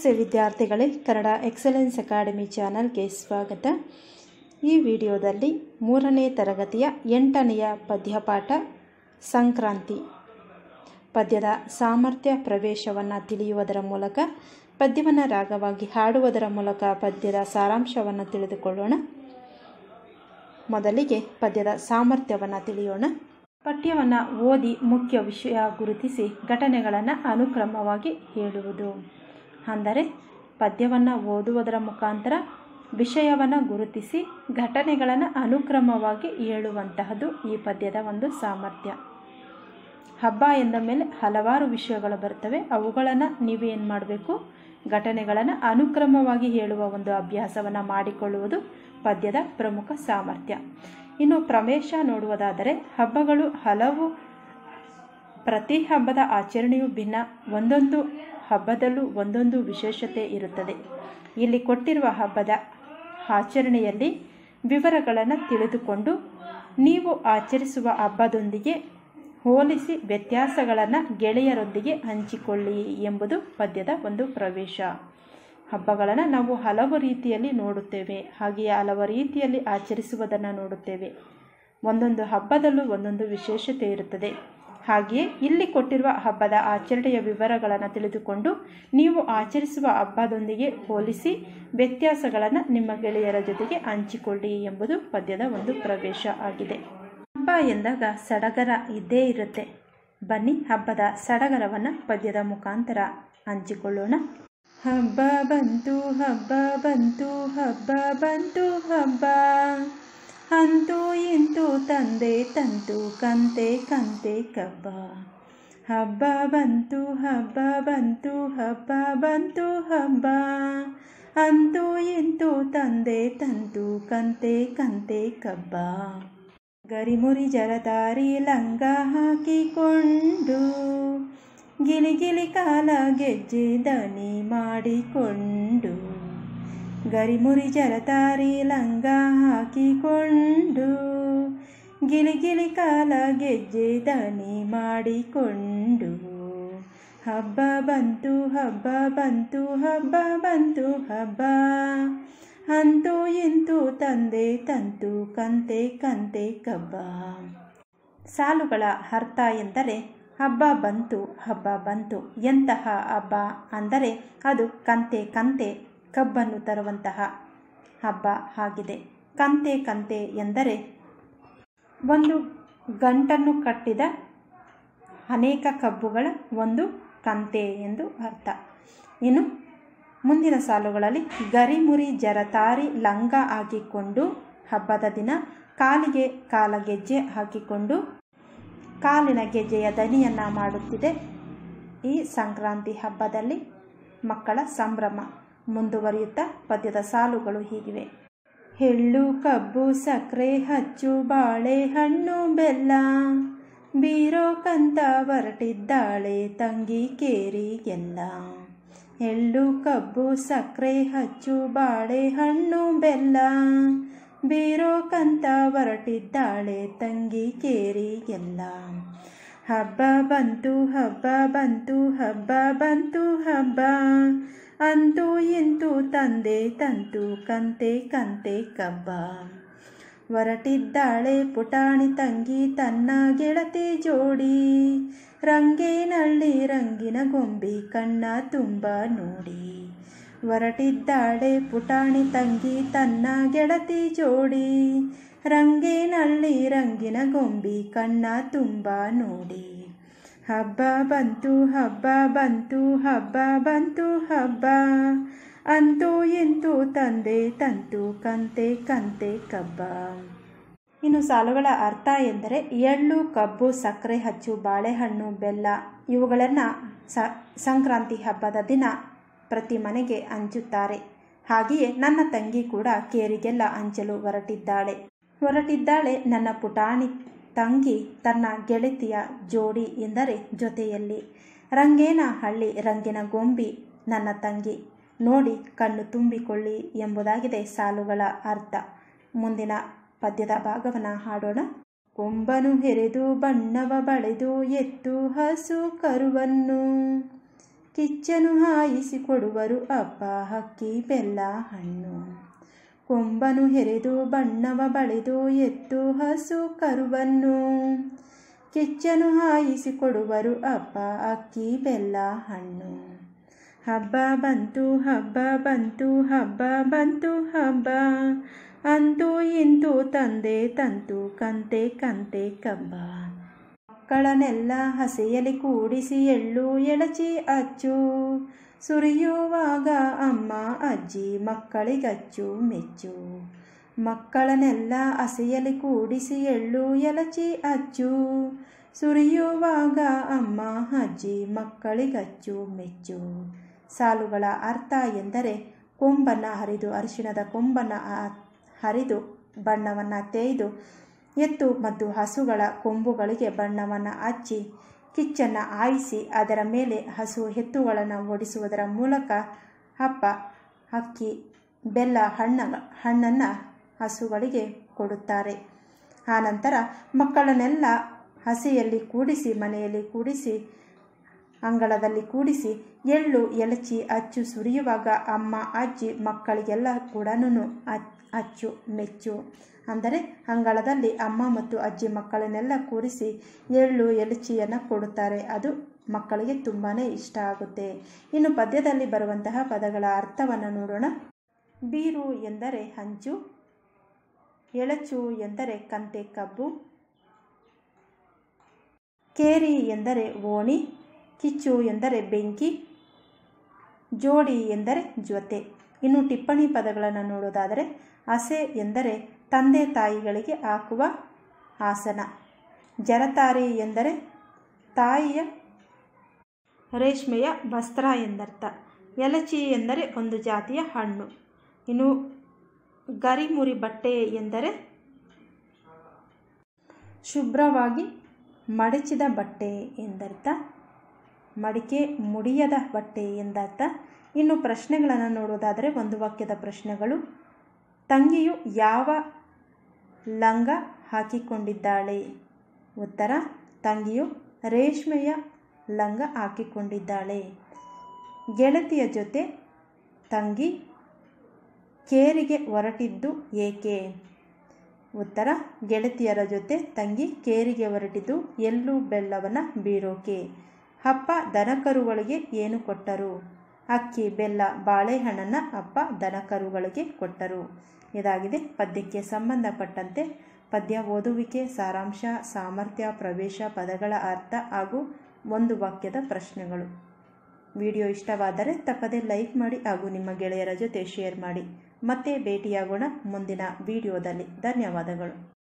ನಮಸ್ತೆ ವಿದ್ಯಾರ್ಥಿಗಳೇ Kannada excellence academy ಚಾನಲ್ಗೆ ಸ್ವಾಗತ. ಈ ವಿಡಿಯೋದಲ್ಲಿ ಮೂರನೇ ತರಗತಿಯ ಎಂಟನೆಯ ಪದ್ಯಪಾಠ, ಸಂಕ್ರಾಂತಿ. ಪದ್ಯದ ಸಾಮರ್ಥ್ಯ ಪ್ರವೇಶವನ್ನು ತಿಳಿಯುವುದರ ಮೂಲಕ, ಪದ್ಯವನ್ನು ರಾಗವಾಗಿ ಹಾಡುವುದರ ಮೂಲಕ ಪದ್ಯದ ಸಾರಾಂಶವನ್ನು ತಿಳಿದುಕೊಳ್ಳೋಣ. ಮೊದಲಿಗೆ ಪದ್ಯದ ಸಾಮರ್ಥ್ಯವನ್ನು ತಿಳಿಯೋಣ. ಪಠ್ಯವನ್ನು ಓದಿ ಮುಖ್ಯ ವಿಷಯ ಗುರುತಿಸಿ ಘಟನೆಗಳನ್ನು ಅನುಕ್ರಮವಾಗಿ ಹೇಳುವುದು. ಅಂದರೆ ಪದ್ಯವನ್ನು ಓದುವುದರ ಮುಖಾಂತರ ವಿಷಯವನ್ನು ಗುರುತಿಸಿ ಘಟನೆಗಳನ್ನು ಅನುಕ್ರಮವಾಗಿ ಹೇಳುವಂತಹದ್ದು ಈ ಪದ್ಯದ ಒಂದು ಸಾಮರ್ಥ್ಯ. ಹಬ್ಬ ಎಂದ ಮೇಲೆ ಹಲವಾರು ವಿಷಯಗಳು ಬರ್ತವೆ. ಅವುಗಳನ್ನು ನೀವೇನು ಮಾಡಬೇಕು? ಘಟನೆಗಳನ್ನು ಅನುಕ್ರಮವಾಗಿ ಹೇಳುವ ಒಂದು ಅಭ್ಯಾಸವನ್ನು ಮಾಡಿಕೊಳ್ಳುವುದು ಪದ್ಯದ ಪ್ರಮುಖ ಸಾಮರ್ಥ್ಯ. ಇನ್ನು ಪ್ರವೇಶ ನೋಡುವುದಾದರೆ, ಹಬ್ಬಗಳು ಹಲವು ಪ್ರತಿ ಹಬ್ಬದ ಆಚರಣೆಯು ಭಿನ್ನ, ಒಂದೊಂದು ಹಬ್ಬದಲ್ಲೂ ಒಂದೊಂದು ವಿಶೇಷತೆ ಇರುತ್ತದೆ. ಇಲ್ಲಿ ಕೊಟ್ಟಿರುವ ಹಬ್ಬದ ಆಚರಣೆಯಲ್ಲಿ ವಿವರಗಳನ್ನು ತಿಳಿದುಕೊಂಡು ನೀವು ಆಚರಿಸುವ ಹಬ್ಬದೊಂದಿಗೆ ಹೋಲಿಸಿ ವ್ಯತ್ಯಾಸಗಳನ್ನು ಗೆಳೆಯರೊಂದಿಗೆ ಹಂಚಿಕೊಳ್ಳಿ ಎಂಬುದು ಪದ್ಯದ ಒಂದು ಪ್ರವೇಶ. ಹಬ್ಬಗಳನ್ನು ನಾವು ಹಲವು ರೀತಿಯಲ್ಲಿ ನೋಡುತ್ತೇವೆ. ಹಾಗೆಯೇ ಹಲವು ರೀತಿಯಲ್ಲಿ ಆಚರಿಸುವುದನ್ನು ನೋಡುತ್ತೇವೆ. ಒಂದೊಂದು ಹಬ್ಬದಲ್ಲೂ ಒಂದೊಂದು ವಿಶೇಷತೆ ಇರುತ್ತದೆ. ಹಾಗೆಯೇ ಇಲ್ಲಿ ಕೊಟ್ಟಿರುವ ಹಬ್ಬದ ಆಚರಣೆಯ ವಿವರಗಳನ್ನು ತಿಳಿದುಕೊಂಡು ನೀವು ಆಚರಿಸುವ ಹಬ್ಬದೊಂದಿಗೆ ಹೋಲಿಸಿ ವ್ಯತ್ಯಾಸಗಳನ್ನು ನಿಮ್ಮ ಗೆಳೆಯರ ಜೊತೆಗೆ ಹಂಚಿಕೊಳ್ಳಿ ಎಂಬುದು ಪದ್ಯದ ಒಂದು ಪ್ರವೇಶ ಆಗಿದೆ. ಹಬ್ಬ ಎಂದಾಗ ಸಡಗರ ಇದ್ದೇ ಇರುತ್ತೆ. ಬನ್ನಿ ಹಬ್ಬದ ಸಡಗರವನ್ನು ಪದ್ಯದ ಮುಖಾಂತರ ಹಂಚಿಕೊಳ್ಳೋಣ. ಹಬ್ಬ ಬಂತು ಹಬ್ಬ ಬಂತು ಹಬ್ಬ ಬಂತು, ಹಬ್ಬ. ಅಂತೂ ಇಂತೂ ತಂದೆ ತಂತು, ಕಂತೆ ಕಂತೆ ಕಬ್ಬ. ಹಬ್ಬ ಬಂತು ಹಬ್ಬ ಬಂತು ಹಬ್ಬ ಬಂತು, ಹಬ್ಬ. ಅಂತೂ ಇಂತೂ ತಂದೆ ತಂತು, ಕಂತೆ ಕಂತೆ ಕಬ್ಬ. ಗರಿಮುರಿ ಜಲತಾರಿ ಲಂಗ ಹಾಕಿಕೊಂಡು ಗಿಲಿಗಿಲಿ ಗಿಲಿ ಕಾಲ ಗೆಜ್ಜೆ ದನಿ ಮಾಡಿಕೊಂಡು. ಗರಿಮುರಿ ಜರತಾರಿ ಲಂಗ ಹಾಕಿಕೊಂಡು ಗಿಲಿಗಿಲಿ ಗಿಲಿ ಕಾಲ ಗೆಜ್ಜೆ ದನಿ ಮಾಡಿಕೊಂಡು. ಹಬ್ಬ ಬಂತು ಹಬ್ಬ ಬಂತು ಹಬ್ಬ ಬಂತು, ಹಬ್ಬ. ಅಂತೂ ಇಂತೂ ತಂದೆ ತಂತು, ಕಂತೆ ಕಂತೆ ಕಬ್ಬ. ಸಾಲುಗಳ ಅರ್ಥ ಎಂದರೆ ಹಬ್ಬ ಬಂತು ಹಬ್ಬ ಬಂತು. ಎಂತಹ ಹಬ್ಬ ಅಂದರೆ ಅದು ಕಂತೆ ಕಂತೆ ಕಬ್ಬನ್ನು ತರುವಂತಹ ಹಬ್ಬ ಆಗಿದೆ. ಕಂತೆ ಕಂತೆ ಎಂದರೆ ಒಂದು ಗಂಟನ್ನು ಕಟ್ಟಿದ ಅನೇಕ ಕಬ್ಬುಗಳ ಒಂದು ಕಂತೆ ಎಂದು ಅರ್ಥ. ಇನ್ನು ಮುಂದಿನ ಸಾಲುಗಳಲ್ಲಿ ಗರಿಮುರಿ, ಜರತಾರಿ, ಲಂಗ ಹಾಕಿಕೊಂಡು ಹಬ್ಬದ ದಿನ ಕಾಲಿಗೆ ಕಾಲ ಗೆಜ್ಜೆ ಹಾಕಿಕೊಂಡು ಕಾಲಿನ ಗೆಜ್ಜೆಯ ದನಿಯನ್ನು ಮಾಡುತ್ತಿದೆ ಈ ಸಂಕ್ರಾಂತಿ ಹಬ್ಬದಲ್ಲಿ ಮಕ್ಕಳ ಸಂಭ್ರಮ. ಮುಂದುವರಿಯುತ್ತಾ ಪದ್ಯದ ಸಾಲುಗಳು ಹೀಗಿವೆ. ಎಳ್ಳು, ಕಬ್ಬು ಸಕ್ಕರೆ ಹಚ್ಚು ಬಾಳೆಹಣ್ಣು ಬೆಲ್ಲ, ಬೀರೋ ಕಂತ ಹೊರಟಿದ್ದಾಳೆ ತಂಗಿ, ಕೇರಿ ಎಲ್ಲ ಎಳ್ಳು, ಕಬ್ಬು ಸಕ್ಕರೆ ಹಚ್ಚು ಬಾಳೆಹಣ್ಣು ಬೆಲ್ಲ, ಬೀರೋ ಕಂತ ಹೊರಟಿದ್ದಾಳೆ ತಂಗಿ ಕೇರಿಗೆಲ್ಲ ಹಬ್ಬ ಬಂತು ಹಬ್ಬ ಬಂತು ಹಬ್ಬ ಬಂತು, ಹಬ್ಬ. ಅಂತೂ ಇಂತೂ ತಂದೆ ತಂತು, ಕಂತೆ ಕಂತೆ ಕಬ್ಬ. ಹೊರಟಿದ್ದಾಳೆ ಪುಟಾಣಿ ತಂಗಿ, ತನ್ನ ಗೆಳತಿ ಜೋಡಿ. ರಂಗೇನಳ್ಳಿ ರಂಗಿನ ಗೊಂಬಿ ಕಣ್ಣ ತುಂಬ ನೋಡಿ. ಹೊರಟಿದ್ದಾಳೆ ಪುಟಾಣಿ ತಂಗಿ, ತನ್ನ ಗೆಳತಿ ಜೋಡಿ. ರಂಗೇನಳ್ಳಿ ರಂಗಿನ ಗೊಂಬಿ ಕಣ್ಣ ತುಂಬ ನೋಡಿ. ಹಬ್ಬ ಬಂತು ಹಬ್ಬ ಬಂತು ಹಬ್ಬ ಬಂತು, ಹಬ್ಬ. ಅಂತೂ ಇಂತೂ ತಂದೆ ತಂತು, ಕಂತೆ ಕಂತೆ ಕಬ್ಬ. ಇನ್ನು ಸಾಲುಗಳ ಅರ್ಥ ಎಂದರೆ ಎಳ್ಳು, ಕಬ್ಬು, ಸಕ್ಕರೆ ಹಚ್ಚು, ಬಾಳೆಹಣ್ಣು, ಬೆಲ್ಲ. ಇವುಗಳನ್ನು ಸಂಕ್ರಾಂತಿ ಹಬ್ಬದ ದಿನ ಪ್ರತಿ ಮನೆಗೆ ಹಂಚುತ್ತಾರೆ. ಹಾಗೆಯೇ ನನ್ನ ತಂಗಿ ಕೂಡ ಕೇರಿಗೆಲ್ಲ ಹಂಚಲು ಹೊರಟಿದ್ದಾಳೆ. ಹೊರಟಿದ್ದಾಳೆ ನನ್ನ ಪುಟಾಣಿ ತಂಗಿ, ತನ್ನ ಗೆಳತಿಯ ಜೋಡಿ ಎಂದರೆ ಜೊತೆಯಲ್ಲಿ. ರಂಗೇನ ಹಳ್ಳಿ ರಂಗಿನ ಗೊಂಬಿ ನನ್ನ ತಂಗಿ. ನೋಡಿ ಕಣ್ಣು ತುಂಬಿಕೊಳ್ಳಿ ಎಂಬುದಾಗಿದೆ ಸಾಲುಗಳ ಅರ್ಥ. ಮುಂದಿನ ಪದ್ಯದ ಭಾಗವನ್ನು ಹಾಡೋಣ. ಕೊಂಬನು ಹೆರೆದು, ಬಣ್ಣವ ಬಳೆದು, ಎತ್ತು ಹಸು ಕರುವನ್ನು. ಕಿಚ್ಚನು ಹಾಯಿಸಿ ಕೊಡುವರು ಅಪ್ಪ, ಹಕ್ಕಿ ಬೆಲ್ಲ ಹಣ್ಣು. ಕೊಂಬನು ಹೆರೆದು ಬಣ್ಣವ ಬಳೆದು ಎತ್ತು ಹಸು ಕರುವನ್ನು. ಕಿಚ್ಚನು ಹಾಯಿಸಿಕೊಡುವರು ಅಪ್ಪ ಅಕ್ಕಿ ಬೆಲ್ಲ ಹಣ್ಣು. ಹಬ್ಬ ಬಂತು ಹಬ್ಬ ಬಂತು ಹಬ್ಬ ಬಂತು, ಹಬ್ಬ. ಅಂತೂ ಇಂತು ತಂದೆ ತಂತು, ಕಂತೆ ಕಂತೆ ಕಬ್ಬ ಮಕ್ಕಳನ್ನೆಲ್ಲ ಹಸೆಯಲ್ಲಿ ಕೂಡಿಸಿ ಎಳ್ಳು ಎಳಚಿ ಅಚ್ಚು. ಸುರಿಯುವಾಗ ಅಮ್ಮ, ಅಜ್ಜಿ, ಮಕ್ಕಳಿಗಚ್ಚು, ಮೆಚ್ಚು. ಮಕ್ಕಳನ್ನೆಲ್ಲ ಹಸಿಯಲ್ಲಿ ಕೂಡಿಸಿ ಎಳ್ಳು ಎಲಚಿ ಅಚ್ಚು. ಸುರಿಯುವಾಗ ಅಮ್ಮ, ಅಜ್ಜಿ, ಮಕ್ಕಳಿಗಚ್ಚು, ಮೆಚ್ಚು. ಸಾಲುಗಳ ಅರ್ಥ ಎಂದರೆ ಕೊಂಬನ್ನು ಹರಿದು, ಅರಿಶಿಣದ ಕೊಂಬನ್ನು ಹರಿದು ಬಣ್ಣವನ್ನು ತೇಯ್ದು ಎತ್ತು ಮತ್ತು ಹಸುಗಳ ಕೊಂಬುಗಳಿಗೆ ಬಣ್ಣವನ್ನು ಹಚ್ಚಿ ಕಿಚ್ಚನ್ನು ಆಯಿಸಿ ಅದರ ಮೇಲೆ ಹಸು ಎತ್ತುಗಳನ್ನು ಓಡಿಸುವುದರ ಮೂಲಕ ಹಪ್ಪ, ಅಕ್ಕಿ, ಬೆಲ್ಲ ಹಣ್ಣ, ಹಣ್ಣನ್ನು ಹಸುಗಳಿಗೆ ಕೊಡುತ್ತಾರೆ. ಆನಂತರ ಮಕ್ಕಳನ್ನೆಲ್ಲ ಹಸಿಯಲ್ಲಿ ಕೂಡಿಸಿ ಮನೆಯಲ್ಲಿ ಕೂಡಿಸಿ ಅಂಗಳದಲ್ಲಿ ಕೂಡಿಸಿ ಎಳ್ಳು, ಎಲಚಿ, ಅಚ್ಚು ಸುರಿಯುವಾಗ ಅಮ್ಮ, ಅಜ್ಜಿ, ಮಕ್ಕಳಿಗೆಲ್ಲ ಕೂಡ ಅಚ್ಚು, ಮೆಚ್ಚು. ಅಂದರೆ ಅಂಗಳದಲ್ಲಿ ಅಮ್ಮ ಮತ್ತು ಅಜ್ಜಿ ಮಕ್ಕಳನ್ನೆಲ್ಲ ಕೂರಿಸಿ ಎಳ್ಳು, ಎಲಚಿಯನ್ನು ಕೊಡುತ್ತಾರೆ. ಅದು ಮಕ್ಕಳಿಗೆ ತುಂಬಾ ಇಷ್ಟ ಆಗುತ್ತೆ. ಇನ್ನು ಪದ್ಯದಲ್ಲಿ ಬರುವಂತಹ ಪದಗಳ ಅರ್ಥವನ್ನು ನೋಡೋಣ. ಬೀರು ಎಂದರೆ ಹಂಚು ಎಳಚು ಎಂದರೆ ಕಂತೆ ಕಬ್ಬು, ಕೇರಿ ಎಂದರೆ ಓಣಿ ಕಿಚ್ಚು ಎಂದರೆ ಬೆಂಕಿ, ಜೋಡಿ ಎಂದರೆ ಜೊತೆ ಇನ್ನು ಟಿಪ್ಪಣಿ ಪದಗಳನ್ನು ನೋಡೋದಾದರೆ ಹಸೆ ಎಂದರೆ ತಂದೆ ತಾಯಿಗಳಿಗೆ ಹಾಕುವ ಆಸನ. ಜರತಾರಿ ಎಂದರೆ ತಾಯಿಯ ರೇಷ್ಮೆಯ ವಸ್ತ್ರ ಎಂದರ್ಥ. ಎಲಚಿ ಎಂದರೆ ಒಂದು ಜಾತಿಯ ಹಣ್ಣು. ಇನ್ನು ಗರಿಮುರಿ ಬಟ್ಟೆ ಎಂದರೆ ಶುಭ್ರವಾಗಿ ಮಡಚಿದ ಬಟ್ಟೆ ಎಂದರ್ಥ. ಮಡಿಕೆ ಮುಡಿಯದ ಬಟ್ಟೆ ಎಂದರ್ಥ. ಇನ್ನು ಪ್ರಶ್ನೆಗಳನ್ನು ನೋಡೋದಾದರೆ ಒಂದು ವಾಕ್ಯದ ಪ್ರಶ್ನೆಗಳು. ತಂಗಿಯು ಯಾವ ಲಂಗ ಹಾಕಿಕೊಂಡಿದ್ದಾಳೆ? ಉತ್ತರ, ತಂಗಿಯು ರೇಷ್ಮೆಯ ಲಂಗ ಹಾಕಿಕೊಂಡಿದ್ದಾಳೆ. ಗೆಳತಿಯ ಜೊತೆ ತಂಗಿ ಕೇರಿಗೆ ಹೊರಟಿದ್ದು ಏಕೆ? ಉತ್ತರ, ಗೆಳತಿಯರ ಜೊತೆ ತಂಗಿ ಕೇರಿಗೆ ಹೊರಟಿದ್ದು ಎಲ್ಲೂ ಬೆಲ್ಲವನ್ನು ಬೀರೋಕೆ. ಅಪ್ಪ ದನಕರುಗಳಿಗೆ ಏನು ಕೊಟ್ಟರು? ಅಕ್ಕಿ, ಬೆಲ್ಲ, ಬಾಳೆಹಣ್ಣನ್ನು ಅಪ್ಪ ದನಕರುಗಳಿಗೆ ಕೊಟ್ಟರು. ಇದಾಗಿದೆ ಪದ್ಯಕ್ಕೆ ಸಂಬಂಧಪಟ್ಟಂತೆ ಪದ್ಯ ಓದುವಿಕೆ, ಸಾರಾಂಶ, ಸಾಮರ್ಥ್ಯ, ಪ್ರವೇಶ, ಪದಗಳ ಅರ್ಥ ಹಾಗೂ ಒಂದು ವಾಕ್ಯದ ಪ್ರಶ್ನೆಗಳು. ವಿಡಿಯೋ ಇಷ್ಟವಾದರೆ ತಪ್ಪದೆ ಲೈಕ್ ಮಾಡಿ ಹಾಗೂ ನಿಮ್ಮ ಗೆಳೆಯರ ಜೊತೆ ಶೇರ್ ಮಾಡಿ. ಮತ್ತೆ ಭೇಟಿಯಾಗೋಣ ಮುಂದಿನ ವಿಡಿಯೋದಲ್ಲಿ. ಧನ್ಯವಾದಗಳು.